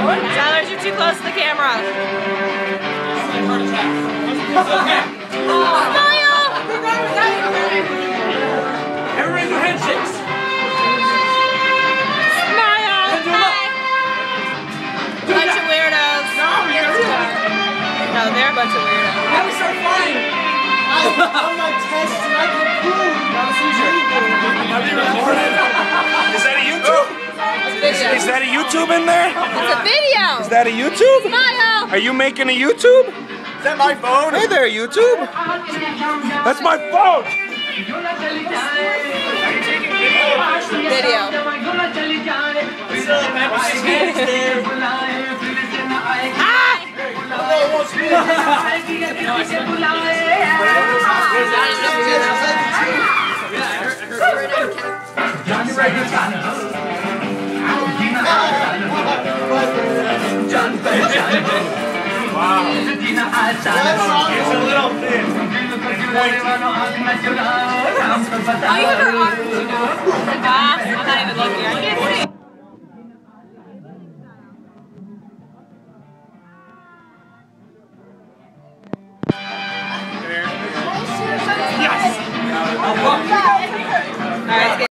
Tyler, you're too close to the camera. Everybody do handshakes. Smile! Bunch of weirdos. No, they're a bunch of weirdos. How do we start flying? Is that a YouTube in there? It's a video! Is that a YouTube? Smile! Are you making a YouTube? Is that my phone? Hey there, YouTube. That's my phone. Video. Ah! wow. It's a little thin. Oh, I'm not even looking. I can't see. Yes!